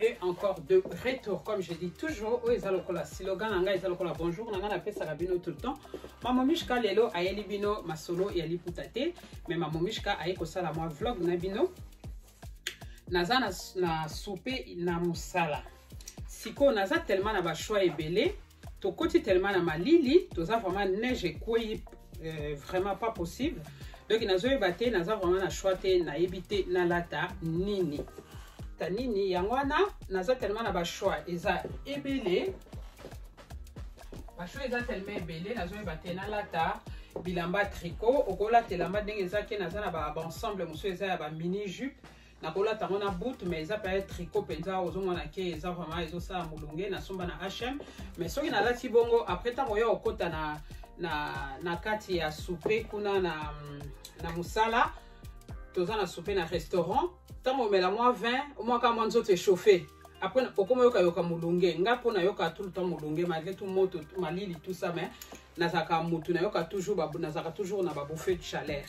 et encore de retour comme je dis toujours oyo eza lokola slogan na ngai eza lokola bonjour na ngai napesaka bino tout le temps mama mishka lelo ayeli bino masolo ya liputa te mais mama mishka aye kosala mwa vlog na bino naza na, na soupe na mosala sikoyo naza tellement na bachoix ebele tokoti tellement na malili toza vraiment neige ekwei euh, vraiment pas possible donc nazoyeba te naza vraiment na choix te nayebi te nalata nini ta nini yango wana naza tellement na bachoix eza ebele bachoix eza tellement ebele nazoyeba te nalata bilamba tricot okolata elamba ndenge eza ke naza na baensemble mosusu eza ya bamini jupe nakolata yango na but mais eza mpe tricot mpenza ozomona ke eza vraiment ezosala molunge nasomba na hm mais soki nalati bongo après ntango oya okota na, na, na kati ya soupe kuna na, na mosala toza na soupe na restaurant ntango omela mwa 20 omwaka mwa nzoto echauffe après okoma yoka yoka molunge nga mpo nayoka tout le temps molunge malgré tout moto malili tout ça mais nazalaka motu nayoka toujours nazalaka toujours na babuffet de chaleur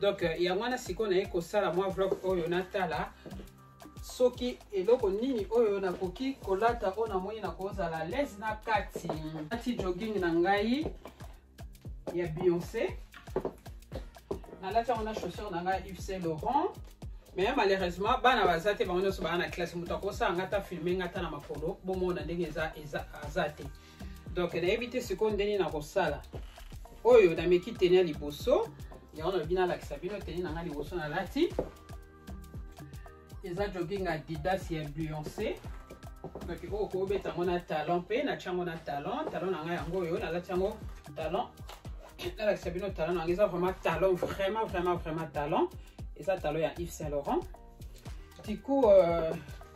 donc euh, yango wana sikoyo naye kosala mwa vlog oyo natala soki eloko nini oyo nakoki kolata oyo namoni nakozala lese na kati nati jogging na ngai ya beyonce nalati yango na chaussure na ngai yves saint laurent mais malheureusement bana baza te bango nyonso baa na classe moto akosala ngai ata filme ngai ata na makolo bomona ndenge eza aza te donc nayebi te sikoyo ndenge nakosala oyo nameki teni ya liboso yango nalobi nalakisa bino teni na ngai liboso nalati eza jogging adidas ya beyonce donc oyo kobeta yango na talon mpe natya yango na talon talon na ngai yango oyo nalati yango talon nalakisa bino talon na yango eza vraiment talon vraiment vraiment vraiment talon eza talon ya yves saint laurent du coup euh,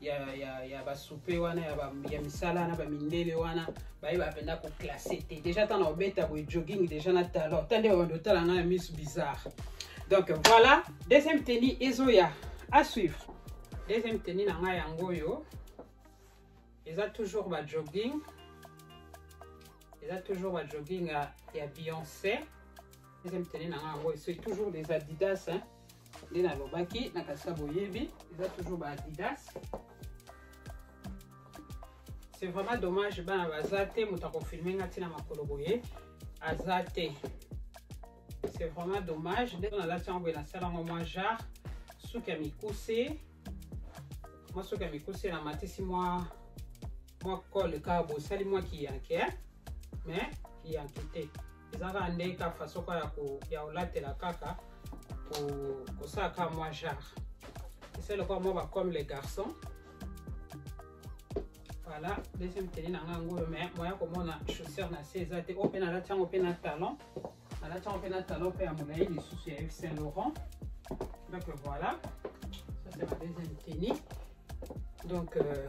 ya, ya, ya basupe wana ya, ba, ya misala wana bamindele wana bayeba mpenza koklasse te déjà ntango obeta boye jogging déjà na talon ta nde babanda otala nga na misu bizarre donc voilà deuxième teni ezoya à suivre deuxième teni na ngai yango oyo eza toujours ba jogging eza toujours ba jogging ya, ya beyonce deuxième teni na ngai yango oyo c'est toujours des adidas hein? nde nalobaki na kasika boyebi eza toujours ba adidas c'est vraiment dommage bana baza te moto akofilme nga ntina makolo boye aza te c'est vraiment dommage nde nalati yango boye nasala yango mwa genre suki ya mikuse mwa suki ya mikuse namatisi mwa mwa cole kaka bosali mwa kiyanke mais kiyanke te eza kaka nde ka façon kaka ya kolatela kaka kosala kaka mwa genre esa lokola mwa ba comme les garçons voilà deuxième teni na nga yango oyo mais moya komona chaussure na se eza te oyo mpe nalati yango mpe na talon nalati yango mpe na talon mpe ya molai lisusu ya yves saint laurent donc voilà ça c'est ma deuxième teni donc euh,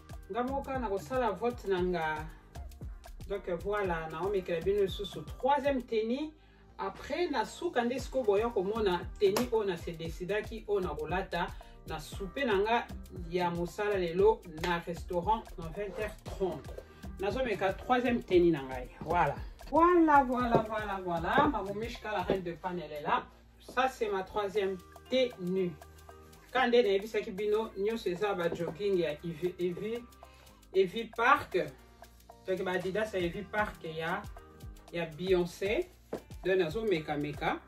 nga moko kaka nakosala vote na nga donc voilà naomekela bino lisusu troisième teni après na suka nde sikoyo boya komona teni oyo na se decidaki oyo nakolata na soupe na nga ya mosala lelo na restaurant na 20h30 nazomeka troisième teni na ngai voilà voilà voilà voilà voilà mamomish kala reine de panelela ça c'est ma troisième tenue ka nde nayebisaki bino nyonso eza ba jogging ya evi evi evi park toki ba adidas ya evi park ya ya beyonce donc nazomekameka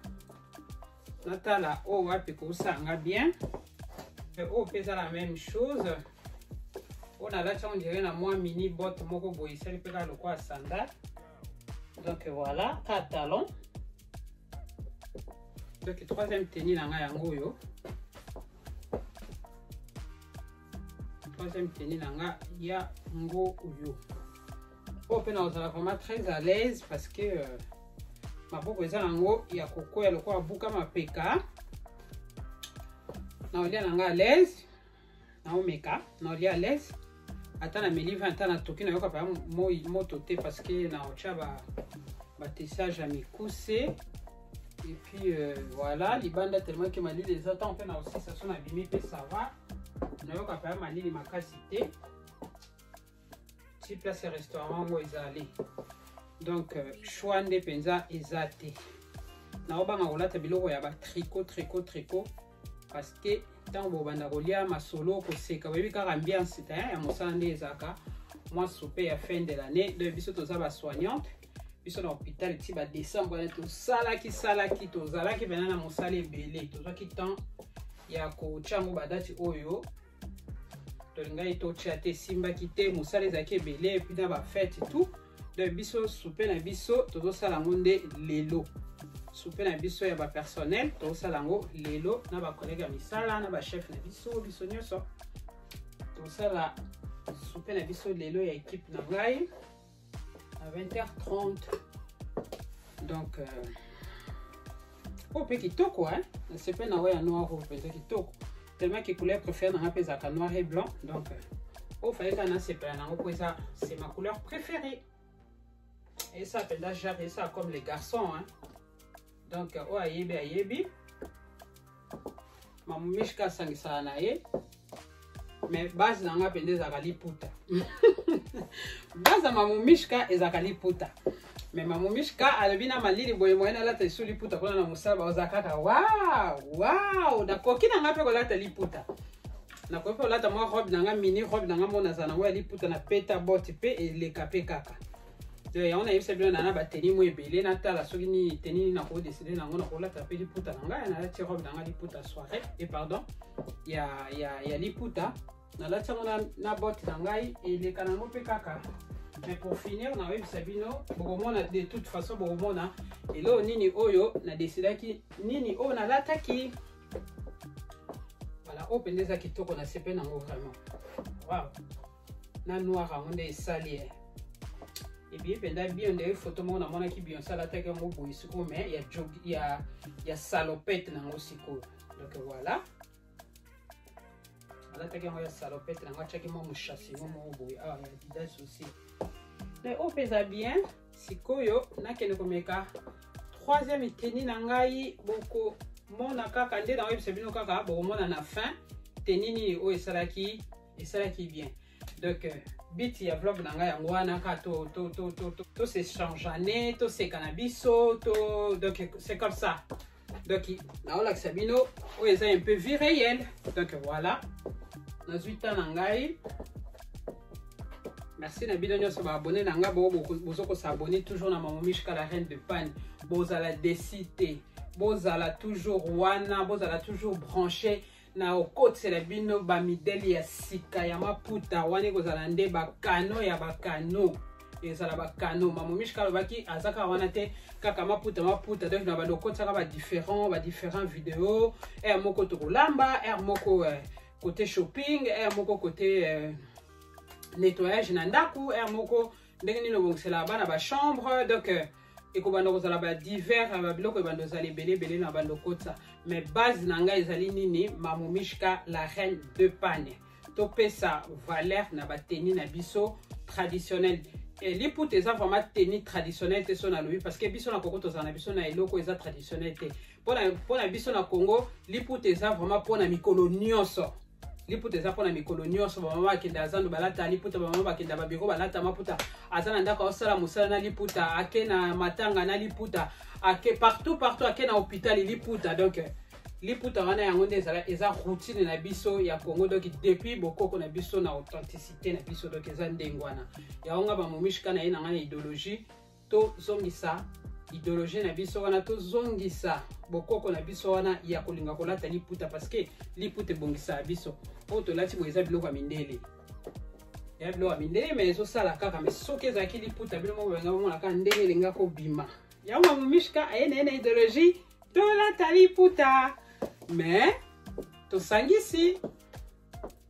natala oyo oh, wapi kosanga bien oyo oh, mpe eza la même chose oyo nalati on dirait na mwa mini botte moko boye esali mpe kaka lokola sandale donc voilà quatre talons donc troisième tenue na ngai yango oyo troisième tenue na ngai ya ngo oyo oyo mpe nakozala vraiment très à l'aise parce que euh, maboko eza nango ya kokwea lokola buka mapeka na olia na ngai à l'aise naomeka naolia à l'aise ata na meli vin ata natoki nayoka pa moi moto te parce que naotya ba batessage ya mikuse et puis euh, voilà libanda tellement ke malili eza ntango mpe na osisa so nabimi mpe sava nayoka mpe malili makasi te ti place ya restaurant yango ezali donc euh, choix nde mpenza eza te naobanga kolata biloko ya batriko triko triko parce que ntango bobanda kolia masolo koseka boyebi kaka ambiance te ya mosala nde ezalaka mwa soupe ya fin de l'année donc biso toza basoignante biso na hôpital ti badécembre wana tosalaki salaki tozalaki mpena na mosala ebele tozwaki temps ya kotya yango badati oyo tolingaki totya te esimbaki te mosala ezalaki ebele epuis na bafete tout donc biso soupe na biso tozosala yango nde lelo soupe na biso ya bapersonnel tozosala yango lelo na bakolege ya misala na bachef na biso biso nyonso tozosala soupe na biso lelo ya ekipe na ngai à 20h30 donc euh, oyo mpe kitoko hein? nasepe na oyo ya noir oyo mpenza kitoko tellement ke couleur préfère nanga mpe ezalaka noir et blanc donc euh, oyo fale kaka nasepela nango mpo eza c'est ma couleur préférée esa mpenza jade esa comme les garçons hein? donc oyo ayebi ayebi mamumishka asangisaka na ye mais base na nga mpenza ezalaka liputa base ya mamumishka ezalaka liputa me mamumishka alobi na malili boye moye nalata lisu liputa kuna na mosala baoza kaka wao wao nakoki na nga mpe kolata liputa nakoki mpe kolata mwa robe na nga mini robe na nga mona azala nango ya liputa na peta bote mpe eleka mpe kaka te yango nayebisa bino nana bateni mo ebele natala soki nini teni nini nakodeside nango nakolata mpe liputa na ngai nalati robe na ngai liputa soirée e pardon ya, ya, ya liputa nalati yango na, na bote na ngai eleka nango mpe kaka mais pour finir nakoyebisa bino bokomona de toute façon bokomona eloo nini oyo nadesidaki nini oyo nalataki voilà oyo mpenza eza kitoko na sepe nango vraiment wow. na noir yango nde esali ye ebiye mpenza bio nde foto moko namonaki bionse alataki yango boye sikoyo me ya, ya, ya salopete na yango sikoyo donc voilà alataki yango ya salopete na yango atyaki mwa moshasi yango moko boye awa ah, ya didas aussi me oyo mpe eza bien sikoyo nakende komeka troisième eteni na ngai bokomona kaka nde nakoyebisa bino kaka bokomona na fin teni nini oyo esalaki esalaki bien donc euh, biti ya vlog na ngai yango wana ka to to to to to, to se changeane toseka na biso to donc c'est comme ça donc naolakisa bino oyo eza un peu vie réelle donc voilà nazwi ta na ngai merci na bino nyonso baabone na ngai boo bozo kosabone toujours na mamomishka la reine de pane bozala desi te bozala toujours wana bozala toujours branché na okotisela bino bamidele ya sika ya maputa wana ekozala nde bakano ya bakano ezala bakano mamomishka alobaki aza kaka wana te kaka maputa maputa donc na balokotisaka badifférent badifférent video aire moko tokolamba aire moko eh, kote shopping aire moko kote eh, nettoyage na ndako aire moko ndenge nini obongisela bana ba chambre donc euh, ekobanda kozala ba divers ya ba biloko ebanda ozala ebele ebele na banda okotisa mais base na ngai ezali nini mamomishka la reine de pane topesa valeur na bateni na biso traditionnelle eh, liputa eza vraiment teni traditionnelle te so nalobi parce que biso na koko tozala na biso na eloko eza traditionnelle te pona pona biso na Congo liputa eza vraiment pona mikolo nyoso liputa eza pona mikolo nyoso ba mama akenda azando balata liputa ba mama bakenda ba biro balata maputa aza na ndako osala musala na liputa ake na matanga na liputa ake partout partout ake na hôpital liputa donc liputa wana yango nde ezala eza routine na biso ya congo donc depuis bokoko na biso na authenticité na biso donc eza ndenge wana yango nga bamomishika na ye na ngai na idéologie tozongisa ideologie na biso wana tozongisa bokoko na biso wana ya kolinga kolata liputa parceke liputa ebongisaka biso oyo tolati boye eza biloko ya mindele ya biloko ya mindele mai ezosala kaka mai soki ezalaki liputa bino moko boyanga bomona kaka ndenge elinga kobima yango ya momishka aye na ye na ideologie tolata liputa mai tosangisi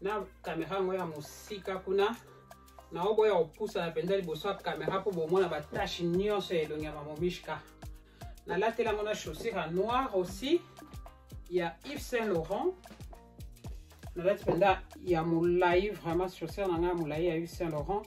na kamera yango ya mosika kuna naoboya kopusana mpenza liboso ya kamera mpo bomona batashe nyonso ya elongi ya mamomishka nalatela yango na chaussure ya noire aussi ya yves saint laurent nalati mpenza ya molai vraiment chaussure na ngai ya molai ya yves saint laurent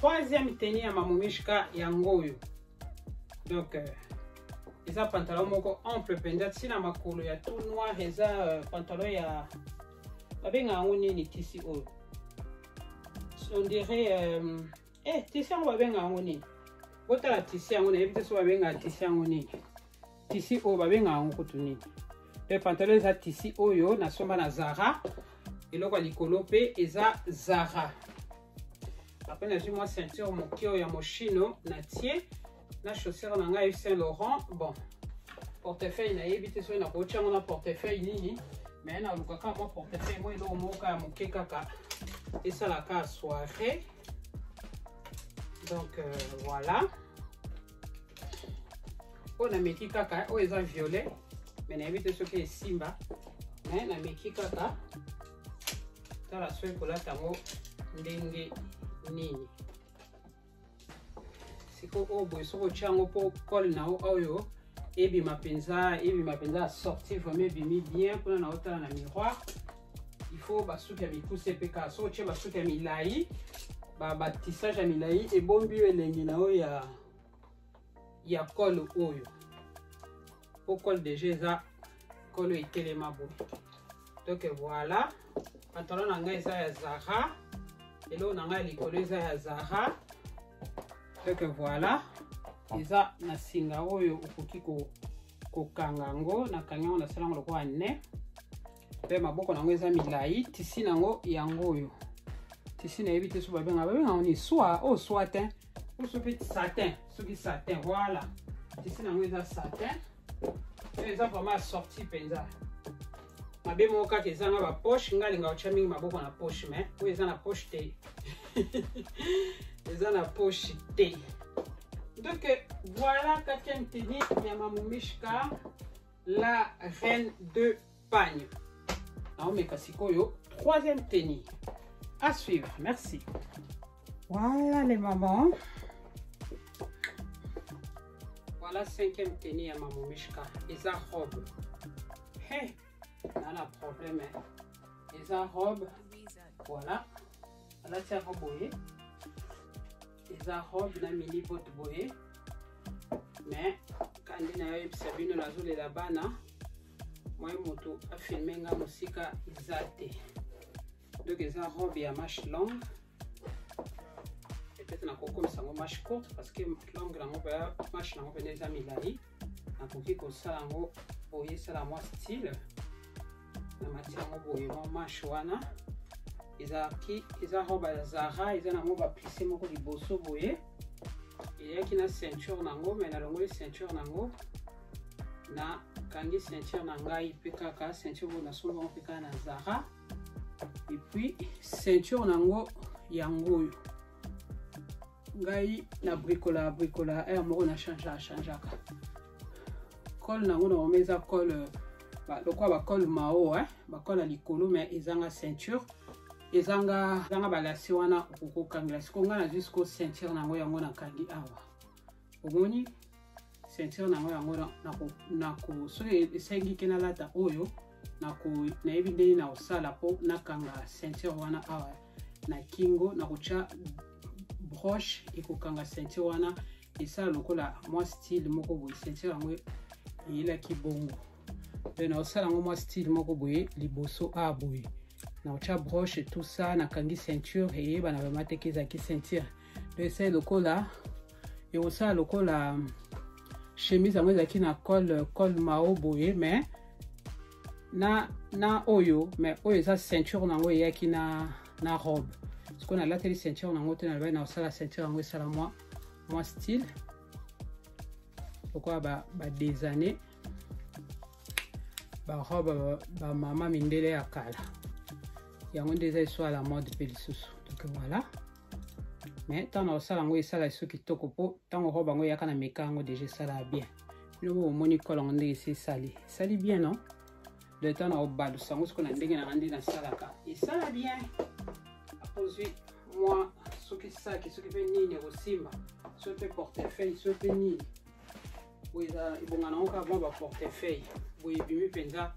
troisième teni ya mamu mishka yango oyo donc euh, eza pantalon moko ample mpenza ntina makolo ya tout noir eza euh, pantalon ya babenga yango nini tisi oyo on dirait euh, eh, tisi yango babenga yango nini botala tisi yango nayebi te so babenga tisi yango nini tisi oyo babenga yango kutu nini mpe pantalon eza tisi oyo nasomba na zara eloko ya likolo mpe eza zara après nazwi mwa ceinture moke oyo ya moshino natie na chaussure na ngai saint laurent bon portefeuille nayebi te soki nakoki tyango na portefeuille nini mais nalukaka mwa portefeuille mwa eloko moko ya moke kaka esalaka soirée donc euh, voilà oyo nameki kaka oyo eza violet me nayebi te soki esimba me nameki kaka tala soki kolata yango ndenge nini siko oyo boye soki otya yango mpo kole na yo oyo ebima mpenza ebima mpenza sorti vraimen ebimi bien mpona na otala na miroir il faut basuki ya mikuse mpe kaka soki otye basuki ya milai batisage ya milai ebombi yo elengi na yo ya ya kolo oyo po kolo deja eza kolo etelema boye donc voilà pantalon na ngai eza ya zara eloko na ngai ya likolo eza ya zara donc voilà eza na singa oyo okoki kokanga yango nakangi yango nasala yango lokola ne mpe maboko na yango eza milai tisi na yango yango oyo tisi nayebi te so babenga babenga yango ni swa oyo oh, swa te o soki satin soki satin voilà tisi na yango eza satin oyo eza vraiment assorti mpenza mabe moko kaka ezanga bapoche ngai alinga otya mingi maboko na poche mai oyo eza na poche te eza na poche te donc voilà quatrième tenue ya mamomishka la reine de pagne naomeka sikoyo troisième tenue à suivre merci voilà les mamans voilà cinquième tenue ya maman mishka eza robe he hey, nala problème hein. eza robe voilà alati yango boye eza robe na mini bote boye mais kandi na yo yebisa bino nazolela bana moye moto afilme nga mosika eza te donc eza robe ya mache longue peut-être nakokomisa yango mache courte parce que longue nango mpe mache nango mpenza eza milai nakoki kosala yango boye esala mwa style na mati yango boye mwa manche wana ezalaki eza roba ya zara eza nango baplise moko liboso boye eyaki na ceinture nango mai nalongoli ceinture nango nakangi ceinture na ngai mpe kaka ceinture oyo nasombi yango mpe kaka na zara epuis ceinture nango yango oyo ngai na bricola bricola ere moko na change achangeaka cole na yango na mama eza cole euh, lokola bacole mao eh? bacole ya likolo mai ezanga ceinture ezanga ezanga balasi wana okoki okangela siko ngai nazwi siko ceinture na yango yango nakangi awa omoni ceinture nango yango soki esengi ke nalata oyo nayebi ndenge na kosala mpo nakanga ceinture wana awa na kingo nakotya broche ekokanga ceinture wana esala lokola mwa style moko boye ceinture yango eyelaki bongo mpe nakosala yango mwa style moko boye liboso a boye nakotya broche tout ça nakangi ceinture eyebana bamata eke ezalaki ceinture to esali lokola ekosala lokola chemise yango ezalaki na col col mao boye mais na na oyo mais oyo eza ceinture na yango eyaki na na robe sikoyo nalateli ceinture na yango te nalobaki na kosala ceinture yango esala mwa mwa style lokola ba, ba des années barobe bamama mindele ya kala yango nde eza eswala mode mpe lisusu donc voilà mais ntango nakosala yango esala liso kitoko mpo ntango robe yango eyaka na meka yango deja esalaka bien bino bo omoni kolo yango ndenge esi esali esali bien no de ntango nakobalusa yango soko na ndenge nanga nde nasalaka esala bien akozwi mwa soki saki soki mpe nini ekosimba soki mpe portefeuille soki mpe nini boye ebongana yango kaka mwa baportefeuille boye ebimi mpenza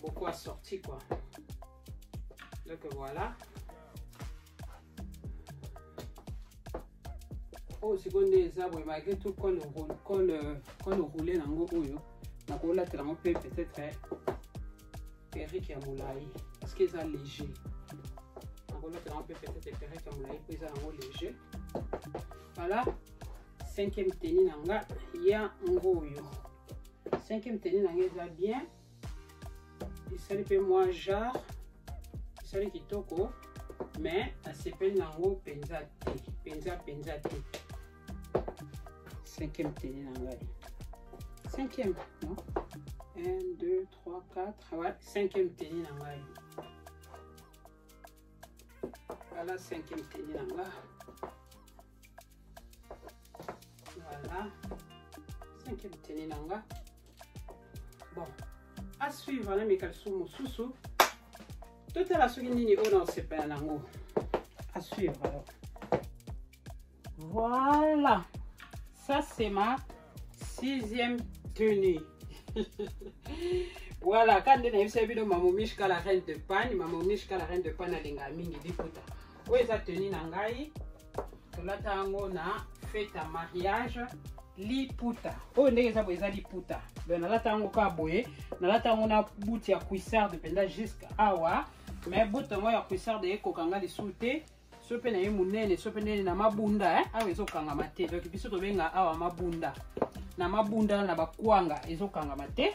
beaucoup assorti quoi donc voilà oyo sikoyo nde eza boye malgré tout cole roule nango oyo nakolatela yango mpe peut-être perrique ya molai parce que eza léger nakolatela yango mpe peut-être perrique ya molai mpo eza nango léger voilà cinquième teni na nga ya ngoyo cinquième teni na nga eza bien esali mpe mwa genre esali kitoko mais asepeli na yango mpenza te mpenza mpenza te cinquième tene na ngai cinquième non 1 2 3 4 ouais cinquième tene na ngai voilà cinquième tene na ngai voilà cinquième tene na nga bon à suivre na meka lisusu mosusu totala soki nini oyo naosepela nango à suivre alors voilà ça c'est ma sixième tenue voilà kande nayebisa bino mamomish ka la reine de pane mamomish ka la reine de pane alingaka mingi liputa oyo eza teni na ngai tolata yango na fete ya mariage liputa oyo ndenge eza boye eza liputa donc nalata yango kaka boye nalata yango na buti ya cuissarde mpenza jusque awa me buti yango ya cuissarde ekokanga lisusu te so mpe na ye monene so mpe ndene na mabunda eh? awa ezokangama te donc biso tobenga awa mabunda na mabunda na bakwanga ezokangama te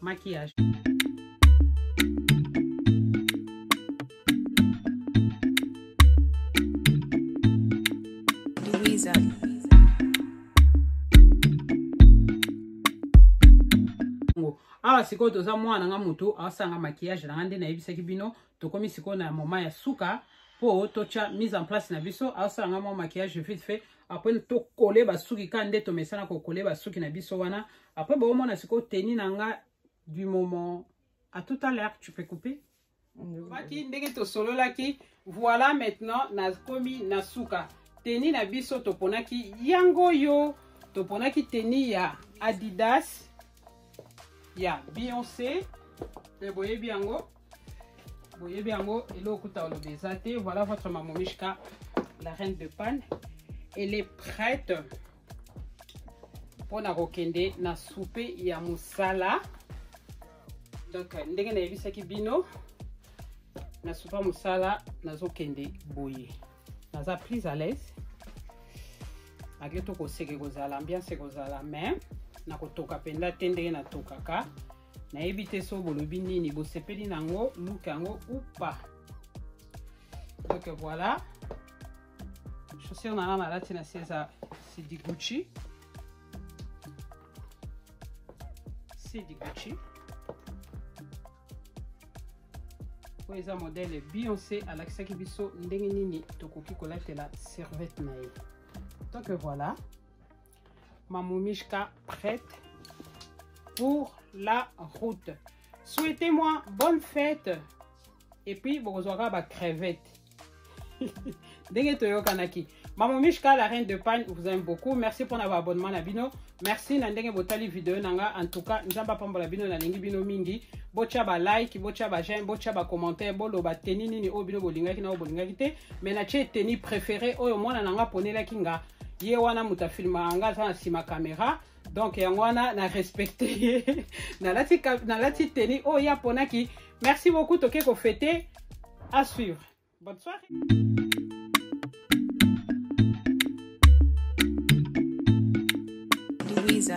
maquillage Louisa. yango awa sikoyo toza mwana nga motu asanga maquillage na nga nde nayebisaki bino tokomi sikoyo na moma ya suka mpo totya mise en place na biso asala nga mwa maquillage vite fait apres tokole basuki ka nde tomesana kokole basuki na biso wana Après, bon, moi, c'est quoi, tenue nanga du moment. À tout à l'heure, tu peux couper. Baki, ndenge to solo laki, voilà maintenant, na komi na suka. Tenue na biso to ponaki yango yo, to ponaki tenue ya Adidas, ya Beyoncé, mais boye biango. boyebi yango eloko kuta oloba eza te voilà votre maman mishka la reine de panne elle est prête mpona kokende na soupe ya mosala donc ndenge nayebisaki bino na soupe ya mosala nazokende boye naza plus à l'aise malgré tokoseke kozala ambiance ekozala mais nakotoka mpenza te ndenge natokaka nayebi te so bolobi nini bosepeli na yango luka yango ou pas donc voilà chaussure na nga nalati na se eza sidi gucci sidi gucci oyo eza modele beyonce alakisaki biso ndenge nini tokoki kolatela servete na ye donc voilà Maman Mishka prête pour la route. Souhaitez-moi bonne fête. Et puis, vous aurez ma crevette. Kanaki. Maman Mishka, la reine de pagne, vous aime beaucoup. Merci pour votre abonnement à Bino. Merci na ndenge botali vidéo nanga. En tout cas, nzamba pambola bino na lingi bino mingi. Bocha ba like, bocha ba j'aime, bocha ba commentaire, bolo ba teni nini o bino bolingaki na o bolingaki te. Mais na che teni préféré oyo mwana nanga ponela kinga. ye wana moto afilmaka nga aza na nsima kamera donc yango wana na respecte ye nalati, nalati teni oyo oh, ye aponaki merci beaucoup toke kofete à suivre bonne soirée Louisa.